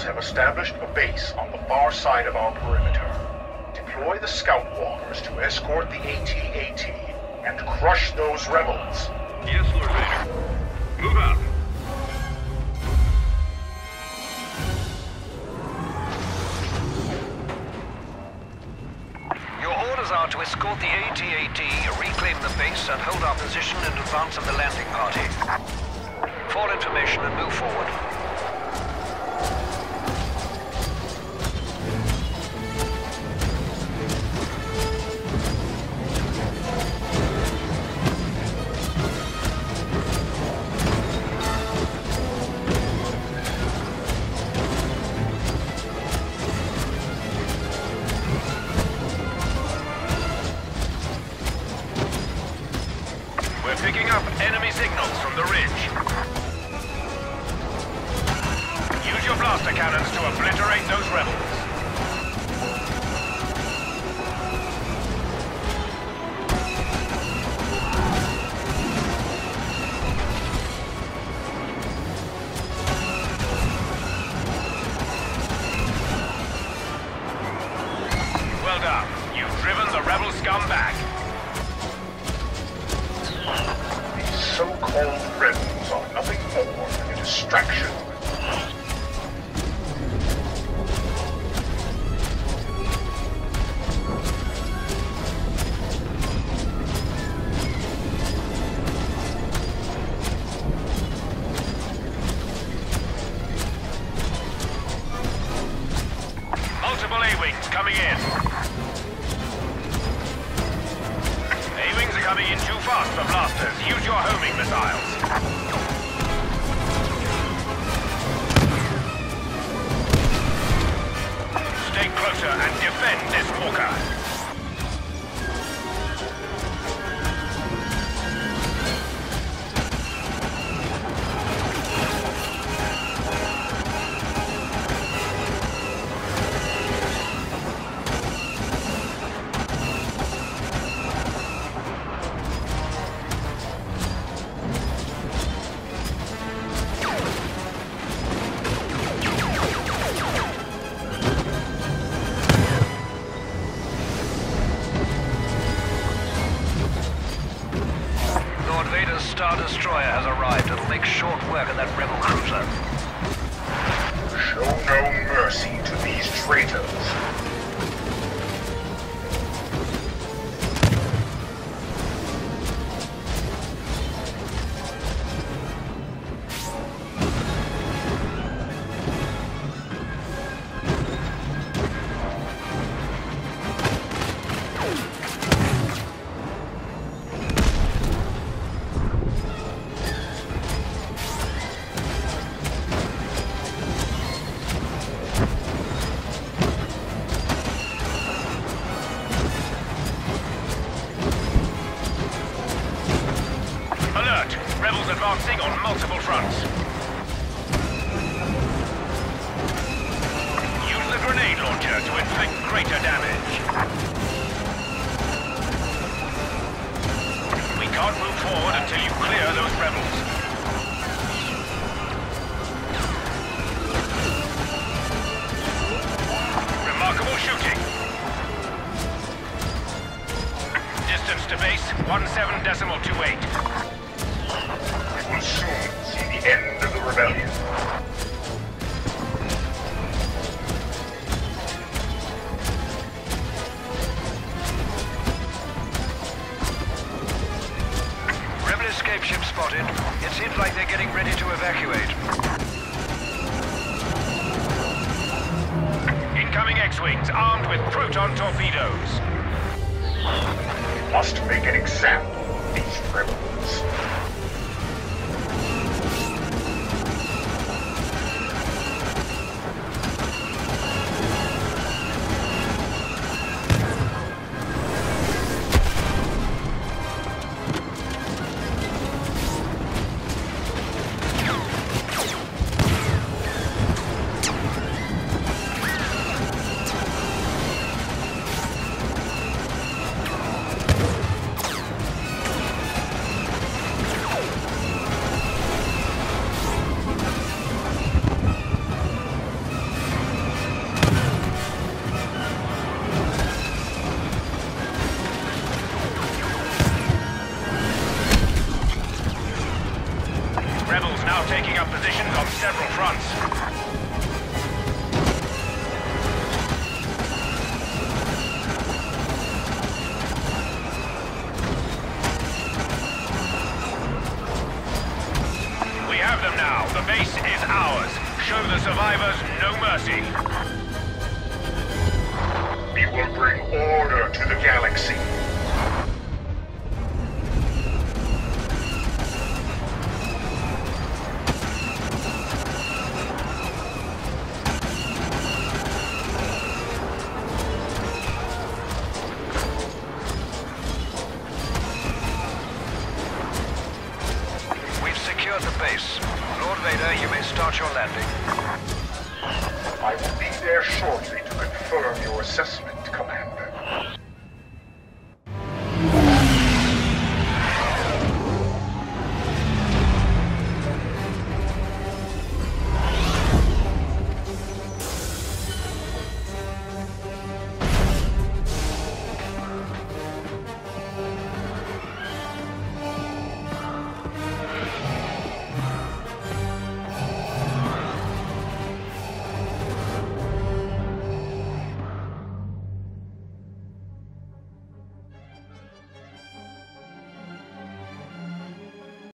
rebels have established a base on the far side of our perimeter. Deploy the scout walkers to escort the AT-AT and crush those rebels. Yes, Lord Vader. Move out. Your orders are to escort the AT-AT, reclaim the base, and hold our position in advance of the landing party. Fall information and move forward. Signals from the ridge. Use your blaster cannons to obliterate those rebels. So-called rebels are nothing more than a distraction. Multiple A-Wings coming in. Fast for blasters. Use your homing missiles. Stay closer and defend this walker. Vader's Star Destroyer has arrived. It'll make short work of that rebel cruiser. Show no mercy to these traitors. Multiple fronts. Use the grenade launcher to inflict greater damage. We can't move forward until you clear those rebels. Remarkable shooting. Distance to base, 17.28. the rebellion. Rebel escape ship spotted. It seems like they're getting ready to evacuate. Incoming X-Wings armed with proton torpedoes. Must make an example of these rebels. Rebels now taking up positions on several fronts. We have them now. The base is ours. Show the survivors no mercy. We will bring order to the galaxy. Your landing. I will be there shortly to confirm your assessment.